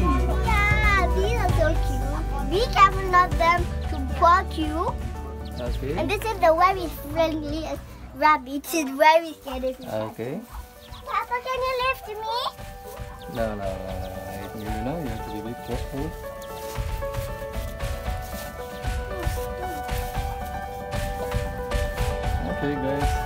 Yeah, these are so cute. Be careful not them to poke you. Okay. And this is the very friendly uh, rabbit. She's very scared of me. Okay. Papa, can you lift me? No, no, no, no. You know, you have to be a bit careful. Hmm, hmm. Okay, guys.